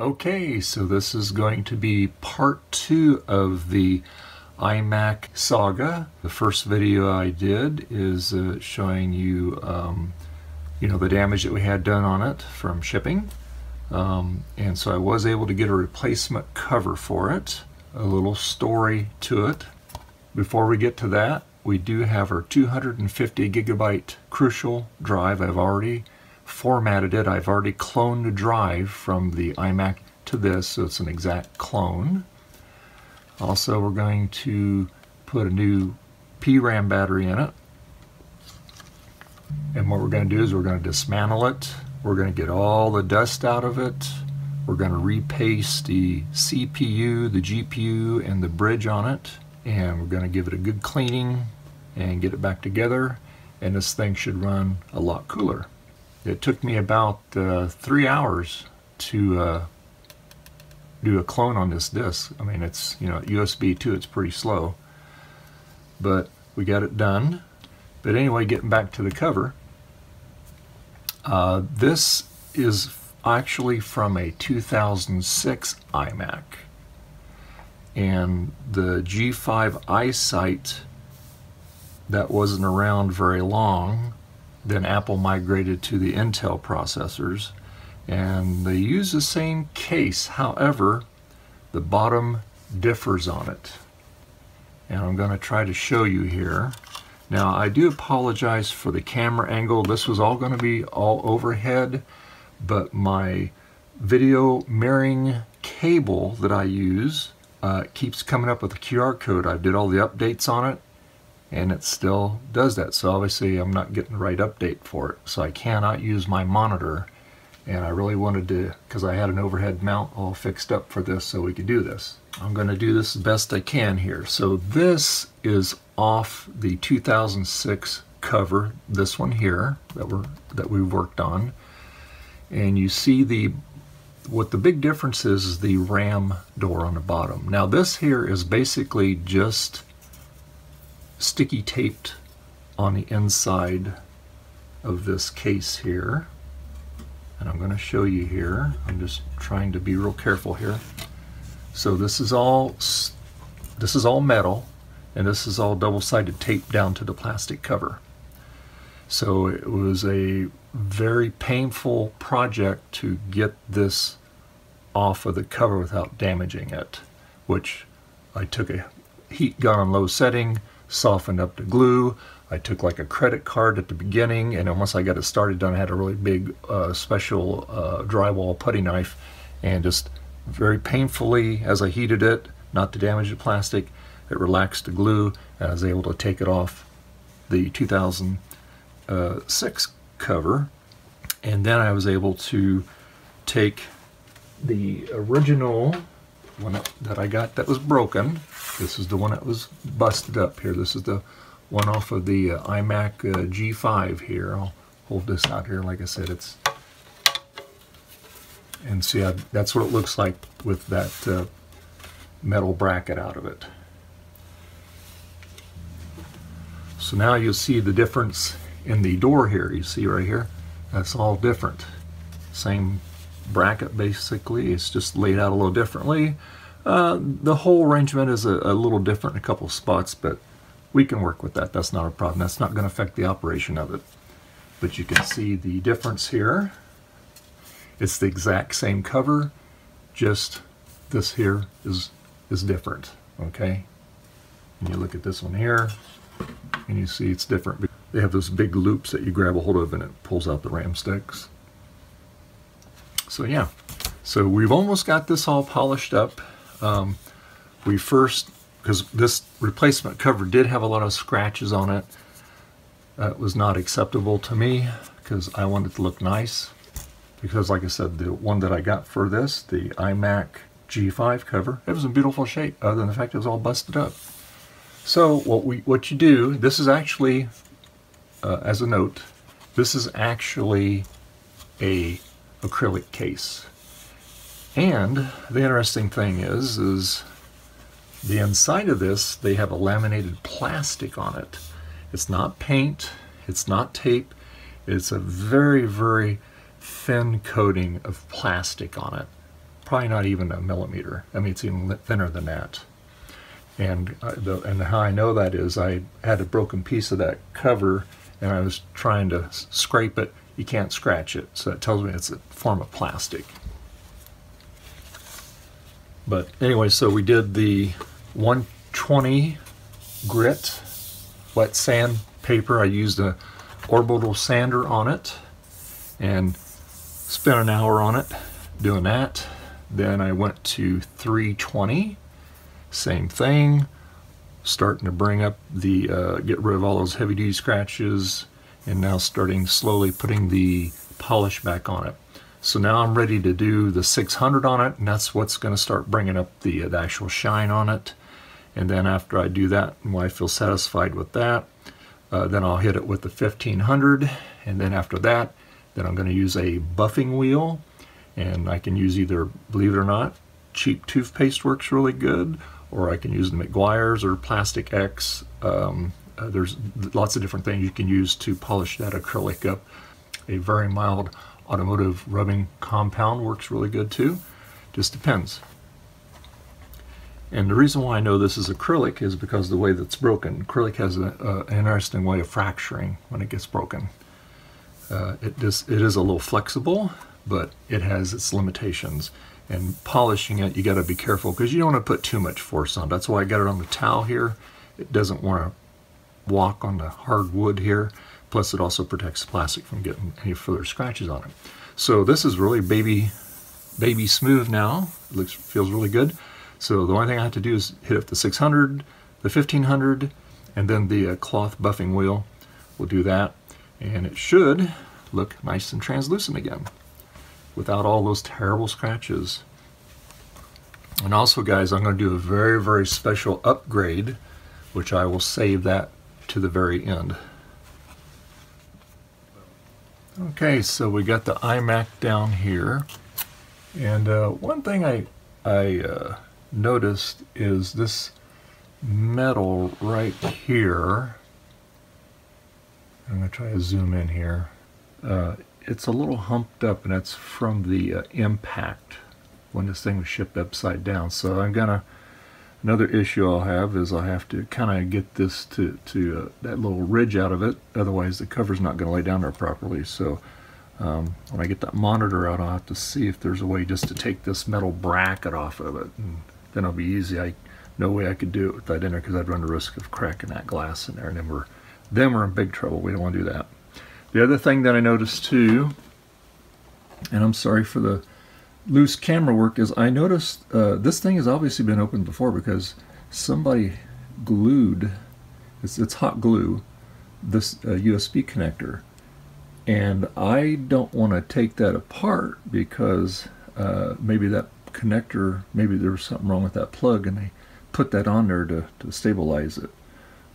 Okay, so this is going to be part two of the iMac saga. The first video I did is uh, showing you, um, you know, the damage that we had done on it from shipping. Um, and so I was able to get a replacement cover for it, a little story to it. Before we get to that, we do have our 250 gigabyte Crucial drive. I've already formatted it. I've already cloned the drive from the iMac to this, so it's an exact clone. Also, we're going to put a new PRAM battery in it. And what we're going to do is we're going to dismantle it. We're going to get all the dust out of it. We're going to repaste the CPU, the GPU, and the bridge on it. And we're going to give it a good cleaning and get it back together. And this thing should run a lot cooler. It took me about uh, three hours to uh, do a clone on this disk. I mean, it's, you know, USB 2, it's pretty slow. But we got it done. But anyway, getting back to the cover, uh, this is actually from a 2006 iMac. And the G5 iSight that wasn't around very long then Apple migrated to the Intel processors and they use the same case. However the bottom differs on it. And I'm going to try to show you here. Now I do apologize for the camera angle. This was all going to be all overhead but my video mirroring cable that I use uh, keeps coming up with a QR code. I did all the updates on it and it still does that. So obviously I'm not getting the right update for it. So I cannot use my monitor and I really wanted to, because I had an overhead mount all fixed up for this so we could do this. I'm going to do this as best I can here. So this is off the 2006 cover, this one here that we're that we've worked on. And you see the what the big difference is is the RAM door on the bottom. Now this here is basically just sticky taped on the inside of this case here. And I'm going to show you here. I'm just trying to be real careful here. So this is all this is all metal and this is all double-sided tape down to the plastic cover. So it was a very painful project to get this off of the cover without damaging it, which I took a heat gun on low setting, softened up the glue. I took like a credit card at the beginning, and once I got it started done, I had a really big uh, special uh, drywall putty knife, and just very painfully, as I heated it, not to damage the plastic, it relaxed the glue, and I was able to take it off the 2006 cover. And then I was able to take the original one that I got that was broken. This is the one that was busted up here. This is the one off of the uh, iMac uh, G5 here. I'll hold this out here. Like I said, it's and see I, that's what it looks like with that uh, metal bracket out of it. So now you'll see the difference in the door here. You see right here? That's all different. Same bracket basically. It's just laid out a little differently. Uh, the whole arrangement is a, a, little different in a couple spots, but we can work with that. That's not a problem. That's not going to affect the operation of it. But you can see the difference here. It's the exact same cover, just this here is, is different, okay? And you look at this one here, and you see it's different. They have those big loops that you grab a hold of and it pulls out the RAM sticks. So yeah, so we've almost got this all polished up. Um, we first, because this replacement cover did have a lot of scratches on it, that was not acceptable to me because I wanted to look nice. Because like I said, the one that I got for this, the iMac G5 cover, it was in beautiful shape other than the fact it was all busted up. So what we what you do, this is actually, uh, as a note, this is actually a acrylic case. And the interesting thing is, is the inside of this, they have a laminated plastic on it. It's not paint, it's not tape, it's a very, very thin coating of plastic on it. probably not even a millimeter. I mean, it's even thinner than that. And uh, the, and how I know that is I had a broken piece of that cover and I was trying to scrape it. You can't scratch it, so that tells me it's a form of plastic. But anyway, so we did the 120 grit wet sand paper. I used a orbital sander on it and spent an hour on it doing that. Then I went to 320, same thing, starting to bring up the, uh, get rid of all those heavy duty scratches and now starting slowly putting the polish back on it. So now I'm ready to do the 600 on it and that's what's going to start bringing up the, uh, the actual shine on it. And then after I do that, when I feel satisfied with that, uh, then I'll hit it with the 1500 and then after that, then I'm going to use a buffing wheel and I can use either, believe it or not, cheap toothpaste works really good or I can use the Meguiar's or Plastic X. Um, uh, there's lots of different things you can use to polish that acrylic up. A very mild automotive rubbing compound works really good too. Just depends. And the reason why I know this is acrylic is because the way that's broken. Acrylic has a, an interesting way of fracturing when it gets broken. Uh, it, just, it is a little flexible, but it has its limitations. And polishing it, you got to be careful because you don't want to put too much force on. That's why I got it on the towel here. It doesn't want to walk on the hard wood here. Plus, it also protects the plastic from getting any further scratches on it. So this is really baby, baby smooth now. It looks, feels really good. So the only thing I have to do is hit up the 600, the 1500, and then the uh, cloth buffing wheel. We'll do that, and it should look nice and translucent again without all those terrible scratches. And also, guys, I'm going to do a very, very special upgrade, which I will save that to the very end. Okay, so we got the iMac down here. And uh, one thing I, I uh, noticed is this metal right here. I'm going to try to zoom in here. Uh, it's a little humped up and that's from the uh, impact when this thing was shipped upside down. So I'm going to, another issue I'll have is I'll have to kind of get this to, to uh, that little ridge out of it. Otherwise the cover's not going to lay down there properly. So um, when I get that monitor out, I'll have to see if there's a way just to take this metal bracket off of it. And then it'll be easy. I no way I could do it with that in there because I'd run the risk of cracking that glass in there, and then we're then we're in big trouble. We don't want to do that. The other thing that I noticed too, and I'm sorry for the loose camera work, is I noticed uh, this thing has obviously been opened before because somebody glued. It's, it's hot glue. This uh, USB connector, and I don't want to take that apart because uh, maybe that connector, maybe there was something wrong with that plug and they put that on there to, to stabilize it.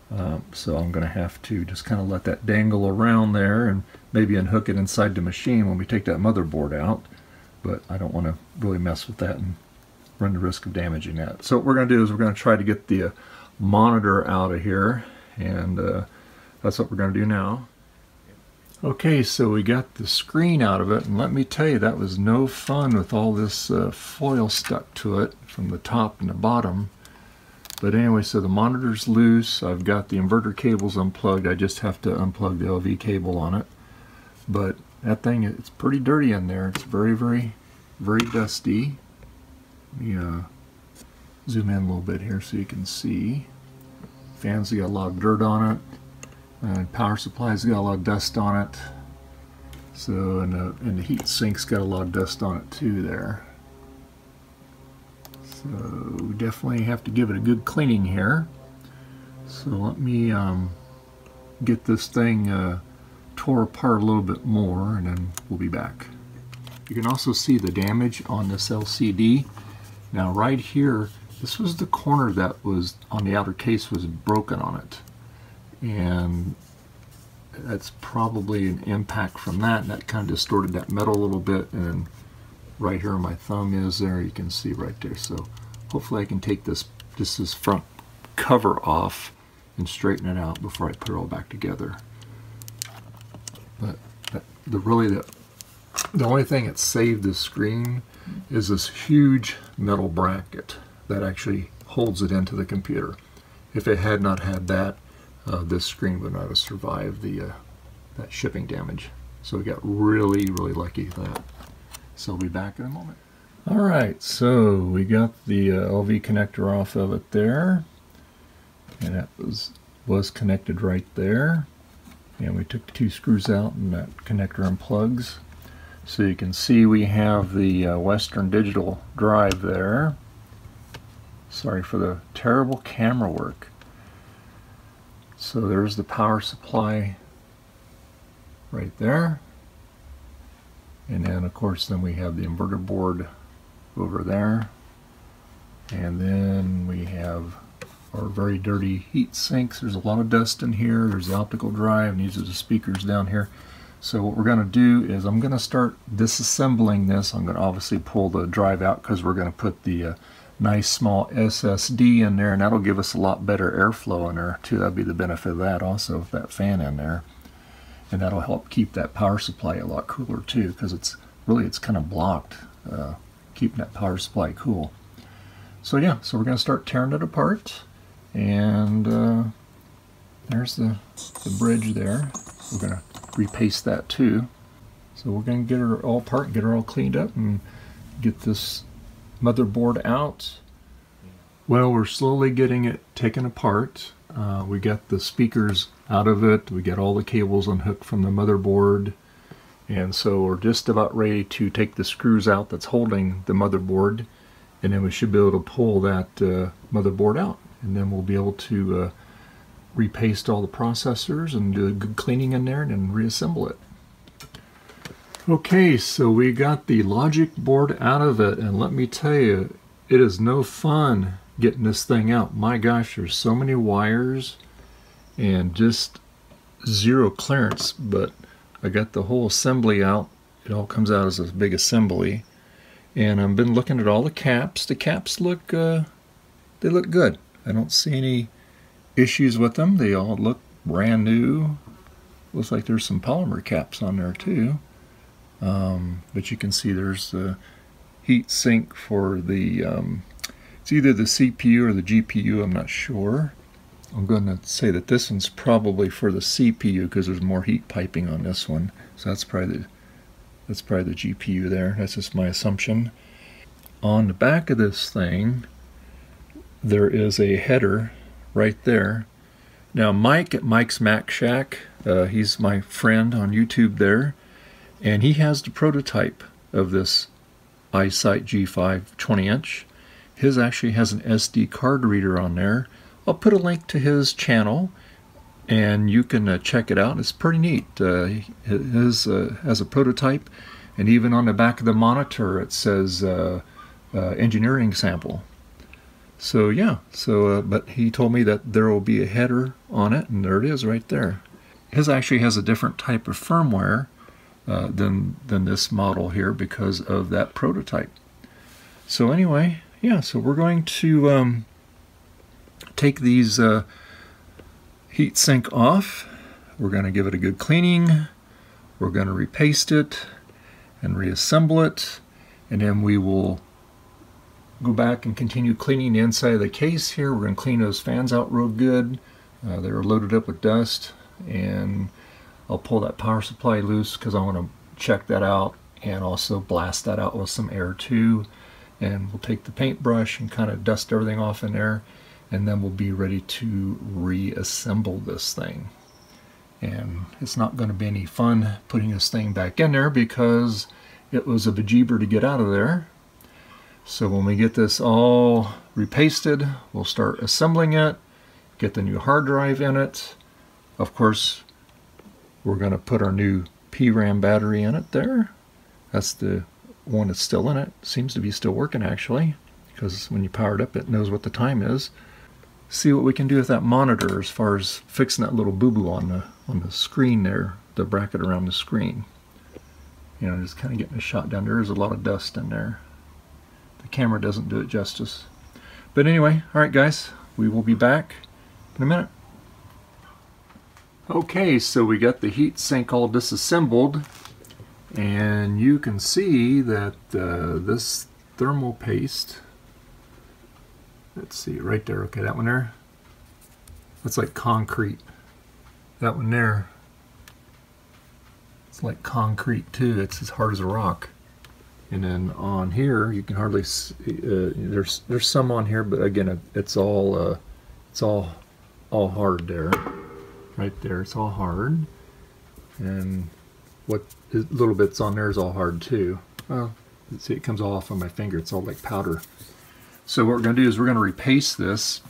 Um, so I'm going to have to just kind of let that dangle around there and maybe unhook it inside the machine when we take that motherboard out. But I don't want to really mess with that and run the risk of damaging that. So what we're going to do is we're going to try to get the uh, monitor out of here and uh, that's what we're going to do now. Okay, so we got the screen out of it, and let me tell you, that was no fun with all this uh, foil stuck to it from the top and the bottom. But anyway, so the monitor's loose. I've got the inverter cables unplugged. I just have to unplug the LV cable on it. But that thing, it's pretty dirty in there. It's very, very, very dusty. Let me uh, zoom in a little bit here so you can see. Fans got a lot of dirt on it. And power supply's got a lot of dust on it. So, and the, and the heat sink's got a lot of dust on it too there. So definitely have to give it a good cleaning here. So let me um, get this thing uh, tore apart a little bit more and then we'll be back. You can also see the damage on this LCD. Now right here, this was the corner that was on the outer case was broken on it and that's probably an impact from that and that kind of distorted that metal a little bit and right here my thumb is there you can see right there so hopefully I can take this just this front cover off and straighten it out before I put it all back together the really the, the only thing that saved the screen is this huge metal bracket that actually holds it into the computer. If it had not had that, uh, this screen would not have survived the uh, that shipping damage. So we got really, really lucky that. So we'll be back in a moment. All right, so we got the uh, LV connector off of it there. And that was, was connected right there. And we took the two screws out and that connector unplugs. So you can see we have the uh, Western Digital drive there. Sorry for the terrible camera work. So there's the power supply right there. And then of course then we have the inverter board over there. And then we have our very dirty heat sinks. There's a lot of dust in here. There's the optical drive and these are the speakers down here. So what we're going to do is I'm going to start disassembling this. I'm going to obviously pull the drive out because we're going to put the uh, nice small SSD in there and that'll give us a lot better airflow in there too. That'll be the benefit of that also with that fan in there. And that'll help keep that power supply a lot cooler too because it's really it's kind of blocked uh, keeping that power supply cool. So yeah, so we're going to start tearing it apart and uh, there's the, the bridge there. We're going to repaste that too. So we're going to get her all apart, get her all cleaned up, and get this motherboard out. Well, we're slowly getting it taken apart. Uh, we got the speakers out of it. We got all the cables unhooked from the motherboard. And so we're just about ready to take the screws out that's holding the motherboard. And then we should be able to pull that uh, motherboard out. And then we'll be able to uh, repaste all the processors and do a good cleaning in there and then reassemble it. Okay, so we got the logic board out of it and let me tell you, it is no fun getting this thing out. My gosh, there's so many wires and just zero clearance, but I got the whole assembly out. It all comes out as a big assembly. And I've been looking at all the caps. The caps look, uh, they look good. I don't see any issues with them. They all look brand new. Looks like there's some polymer caps on there too. Um, but you can see there's the heat sink for the, um, it's either the CPU or the GPU, I'm not sure. I'm going to say that this one's probably for the CPU because there's more heat piping on this one. So that's probably the, that's probably the GPU there. That's just my assumption. On the back of this thing, there is a header right there. Now Mike at Mike's Mac Shack, uh, he's my friend on YouTube there, and he has the prototype of this iSight G5 20 inch. His actually has an SD card reader on there. I'll put a link to his channel and you can uh, check it out. It's pretty neat. Uh, uh, has a prototype and even on the back of the monitor it says uh, uh, engineering sample. So yeah, so uh, but he told me that there will be a header on it, and there it is right there. His actually has a different type of firmware uh, than than this model here because of that prototype. So anyway, yeah, so we're going to um, take these uh, heat sink off. We're going to give it a good cleaning. We're going to repaste it and reassemble it, and then we will go back and continue cleaning the inside of the case here. We're going to clean those fans out real good. Uh, they're loaded up with dust and I'll pull that power supply loose because I want to check that out and also blast that out with some air too. And we'll take the paintbrush and kind of dust everything off in there and then we'll be ready to reassemble this thing. And it's not going to be any fun putting this thing back in there because it was a bejeeber to get out of there so when we get this all repasted, we'll start assembling it, get the new hard drive in it. Of course, we're going to put our new PRAM battery in it there. That's the one that's still in it. Seems to be still working actually, because when you power it up, it knows what the time is. See what we can do with that monitor as far as fixing that little boo-boo on the on the screen there, the bracket around the screen. You know, just kind of getting a shot down there. There's a lot of dust in there the camera doesn't do it justice. But anyway, alright guys, we will be back in a minute. Okay, so we got the heat sink all disassembled And you can see that uh, this thermal paste, let's see, right there, okay, that one there, that's like concrete. That one there, it's like concrete too, it's as hard as a rock. And then on here, you can hardly see, uh, there's there's some on here, but again, it's all uh, it's all all hard there, right there. It's all hard, and what little bits on there is all hard too. Well, see, it comes all off on my finger. It's all like powder. So what we're going to do is we're going to repaste this,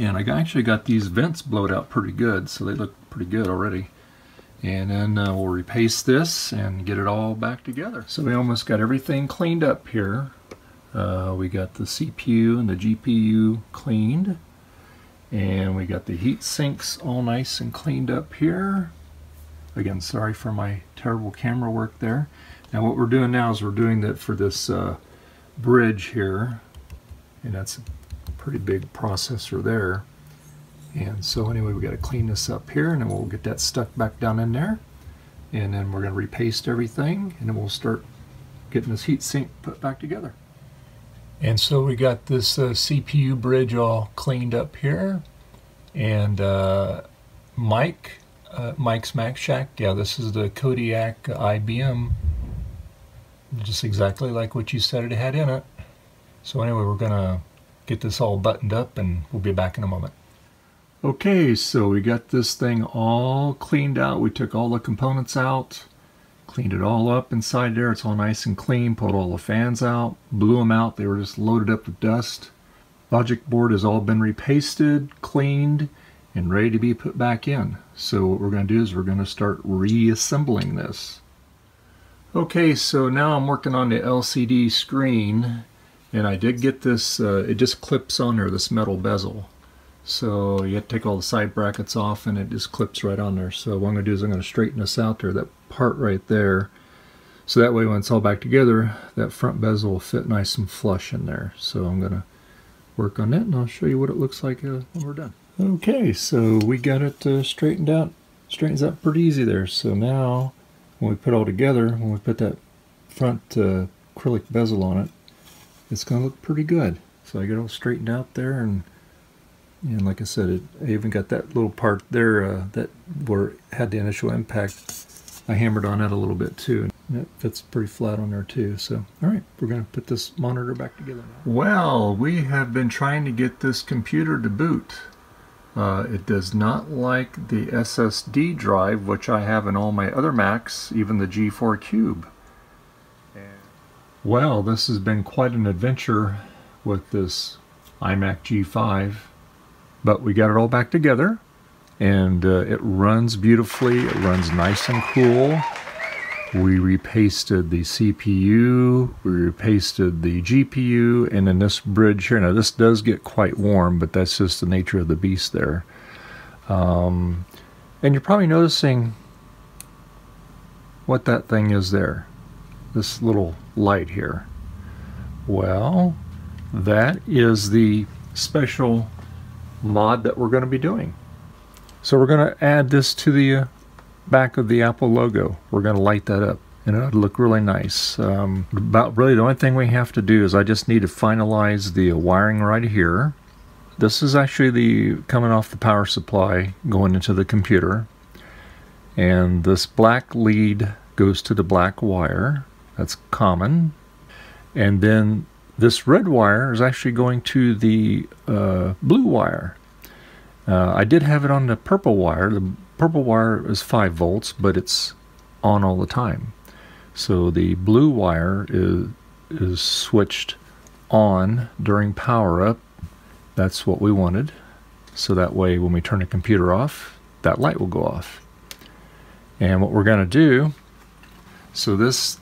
and I actually got these vents blowed out pretty good, so they look pretty good already and then uh, we'll repaste this and get it all back together. So we almost got everything cleaned up here. Uh, we got the CPU and the GPU cleaned and we got the heat sinks all nice and cleaned up here. Again, sorry for my terrible camera work there. Now what we're doing now is we're doing that for this uh, bridge here and that's a pretty big processor there. And so anyway, we got to clean this up here and then we'll get that stuck back down in there. And then we're going to repaste everything and then we'll start getting this heat sink put back together. And so we got this uh, CPU bridge all cleaned up here. And uh, Mike, uh, Mike's Mac Shack, yeah, this is the Kodiak IBM. Just exactly like what you said it had in it. So anyway, we're going to get this all buttoned up and we'll be back in a moment. Okay, so we got this thing all cleaned out. We took all the components out, cleaned it all up inside there. It's all nice and clean. Pulled all the fans out, blew them out. They were just loaded up with dust. Logic board has all been repasted, cleaned, and ready to be put back in. So what we're going to do is we're going to start reassembling this. Okay, so now I'm working on the LCD screen, and I did get this, uh, it just clips on there, this metal bezel. So you have to take all the side brackets off and it just clips right on there. So what I'm going to do is I'm going to straighten this out there, that part right there. So that way when it's all back together, that front bezel will fit nice and flush in there. So I'm going to work on that and I'll show you what it looks like uh, when we're done. Okay, so we got it uh, straightened out. Straightens out pretty easy there. So now when we put all together, when we put that front uh, acrylic bezel on it, it's going to look pretty good. So I get it all straightened out there and and like I said, it, I even got that little part there uh, that where had the initial impact. I hammered on that a little bit too. And it fits pretty flat on there too. So, all right, we're going to put this monitor back together now. Well, we have been trying to get this computer to boot. Uh, it does not like the SSD drive, which I have in all my other Macs, even the G4 Cube. Well, this has been quite an adventure with this iMac G5 but we got it all back together and uh, it runs beautifully. It runs nice and cool. We repasted the CPU, we repasted the GPU, and then this bridge here. Now this does get quite warm, but that's just the nature of the beast there. Um, and you're probably noticing what that thing is there. This little light here. Well, that is the special mod that we're going to be doing. So we're going to add this to the uh, back of the Apple logo. We're going to light that up and it'll look really nice. Um, about really the only thing we have to do is I just need to finalize the wiring right here. This is actually the coming off the power supply going into the computer. And this black lead goes to the black wire. That's common. And then this red wire is actually going to the uh, blue wire. Uh, I did have it on the purple wire. The purple wire is 5 volts, but it's on all the time. So the blue wire is, is switched on during power up. That's what we wanted. So that way when we turn the computer off, that light will go off. And what we're going to do, so this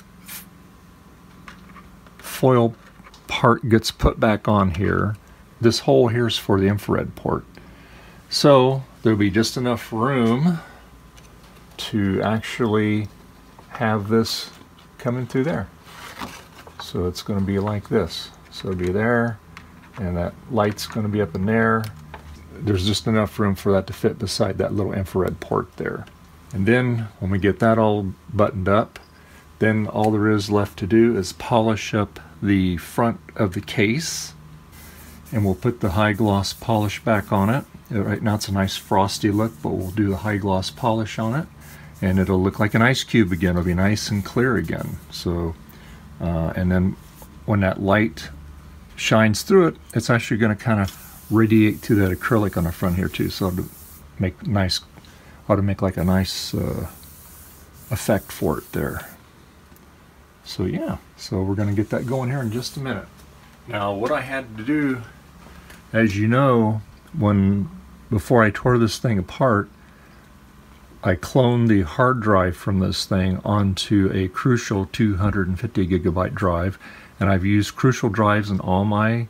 foil part gets put back on here. This hole here is for the infrared port. So there'll be just enough room to actually have this coming through there. So it's going to be like this. So it'll be there, and that light's going to be up in there. There's just enough room for that to fit beside that little infrared port there. And then when we get that all buttoned up, Then all there is left to do is polish up the front of the case and we'll put the high gloss polish back on it. Uh, right now it's a nice frosty look, but we'll do the high gloss polish on it and it'll look like an ice cube again. It'll be nice and clear again. So, uh, and then when that light shines through it, it's actually going to kind of radiate to that acrylic on the front here too. So to make nice, ought to make like a nice uh, effect for it there. So yeah, so we're going to get that going here in just a minute. Now what I had to do, as you know, when before I tore this thing apart, I cloned the hard drive from this thing onto a Crucial 250 gigabyte drive and I've used Crucial drives in all my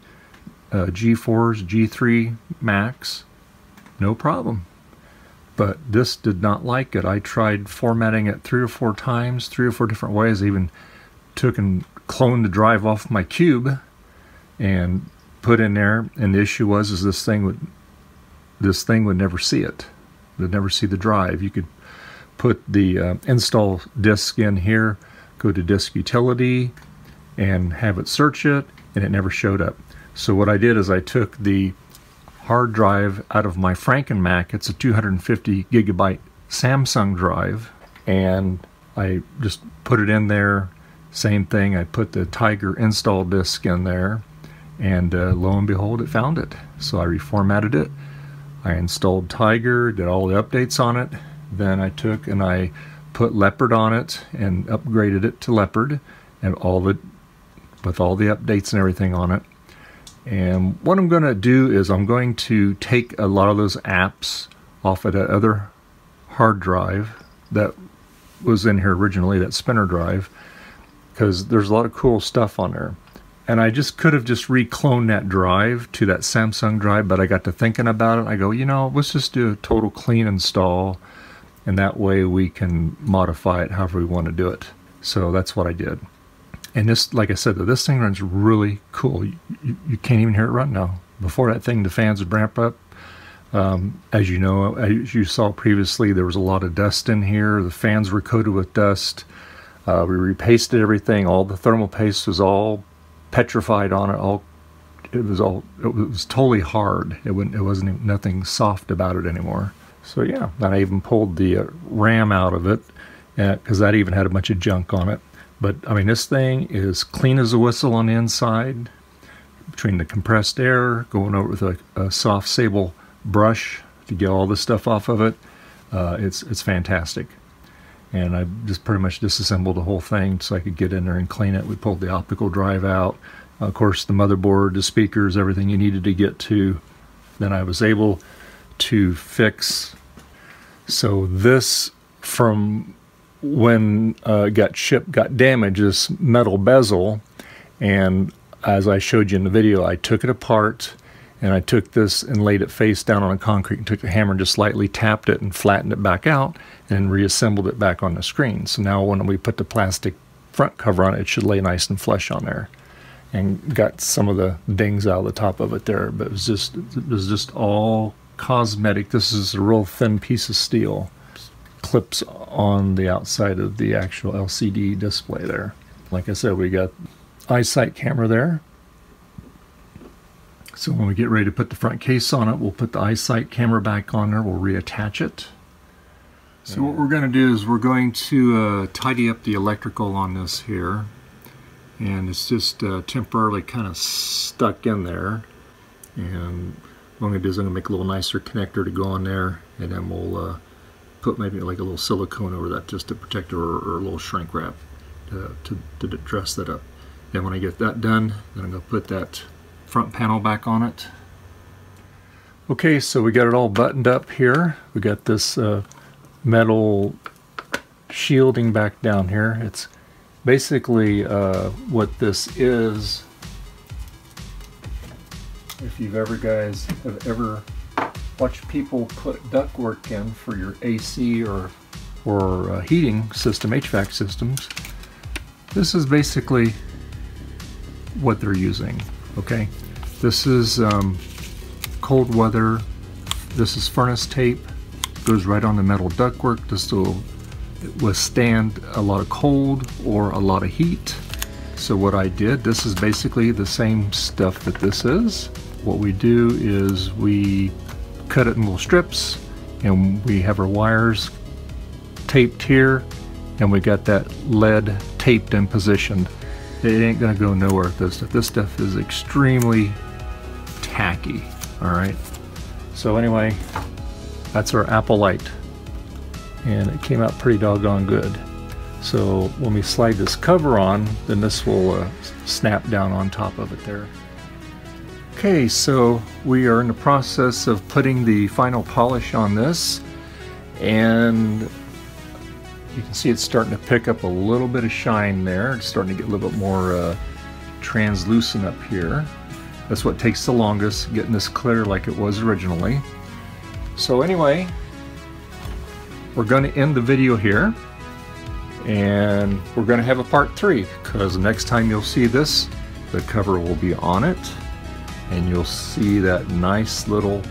uh, G4s, G3 Macs, no problem. But this did not like it. I tried formatting it three or four times, three or four different ways. Even took and cloned the drive off my cube and put in there. And the issue was, is this thing would, this thing would never see it. Would never see the drive. You could put the uh, install disk in here, go to disk utility, and have it search it, and it never showed up. So what I did is I took the hard drive out of my Franken Mac. It's a 250 gigabyte Samsung drive, and I just put it in there. Same thing. I put the Tiger install disk in there, and uh, lo and behold, it found it. So I reformatted it. I installed Tiger, did all the updates on it. Then I took and I put Leopard on it and upgraded it to Leopard, and all the with all the updates and everything on it. And what I'm going to do is I'm going to take a lot of those apps off of that other hard drive that was in here originally, that spinner drive, because there's a lot of cool stuff on there. And I just could have just recloned that drive to that Samsung drive, but I got to thinking about it. I go, you know, let's just do a total clean install, and that way we can modify it however we want to do it. So that's what I did. And this, like I said, this thing runs really cool. You, you, can't even hear it run now. Before that thing, the fans would ramp up. Um, as you know, as you saw previously, there was a lot of dust in here. The fans were coated with dust. Uh, we repasted everything. All the thermal paste was all petrified on it. All it was all it was totally hard. It wouldn't. It wasn't nothing soft about it anymore. So yeah, and I even pulled the uh, RAM out of it because uh, that even had a bunch of junk on it. But I mean, this thing is clean as a whistle on the inside. Between the compressed air, going over with a, a soft sable brush to get all the stuff off of it, uh, it's it's fantastic. And I just pretty much disassembled the whole thing so I could get in there and clean it. We pulled the optical drive out, of course, the motherboard, the speakers, everything you needed to get to. Then I was able to fix. So this from when uh, got shipped got damaged, this metal bezel, and as I showed you in the video, I took it apart and I took this and laid it face down on a concrete and took the hammer and just slightly tapped it and flattened it back out and reassembled it back on the screen. So now when we put the plastic front cover on it, it should lay nice and flush on there. And got some of the dings out of the top of it there, but it was just it was just all cosmetic. This is a real thin piece of steel clips on the outside of the actual LCD display there. Like I said, we got iSight camera there. So when we get ready to put the front case on it, we'll put the iSight camera back on there, we'll reattach it. So what we're going to do is we're going to uh, tidy up the electrical on this here. And it's just uh, temporarily kind of stuck in there. And what I'm going to do is I'm going to make a little nicer connector to go on there. And then we'll uh, put maybe like a little silicone over that just to protect it or, or a little shrink wrap to, to, to dress that up. Then when I get that done, then I'm going to put that front panel back on it. Okay, so we got it all buttoned up here. We got this uh, metal shielding back down here. It's basically uh, what this is. If you've ever guys have ever watched people put ductwork in for your AC or or uh, heating system, HVAC systems. This is basically what they're using. Okay, this is um, cold weather. This is furnace tape. Goes right on the metal ductwork. This will withstand a lot of cold or a lot of heat. So what I did, this is basically the same stuff that this is. What we do is we cut it in little strips and we have our wires taped here and we got that lead taped and positioned. It ain't gonna go nowhere with this stuff. This stuff is extremely tacky, all right? So anyway, that's our Apple Light. And it came out pretty doggone good. So when we slide this cover on, then this will uh, snap down on top of it there. Okay, so we are in the process of putting the final polish on this. And you can see it's starting to pick up a little bit of shine there. It's starting to get a little bit more uh, translucent up here. That's what takes the longest, getting this clear like it was originally. So anyway, we're going to end the video here and we're going to have a part three because next time you'll see this the cover will be on it and you'll see that nice little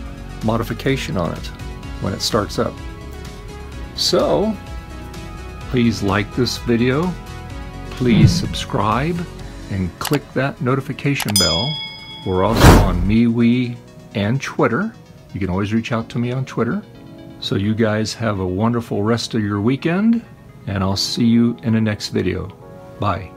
modification on it when it starts up so please like this video please hmm. subscribe and click that notification bell we're also on MeWe and Twitter you can always reach out to me on Twitter so you guys have a wonderful rest of your weekend and I'll see you in the next video. Bye.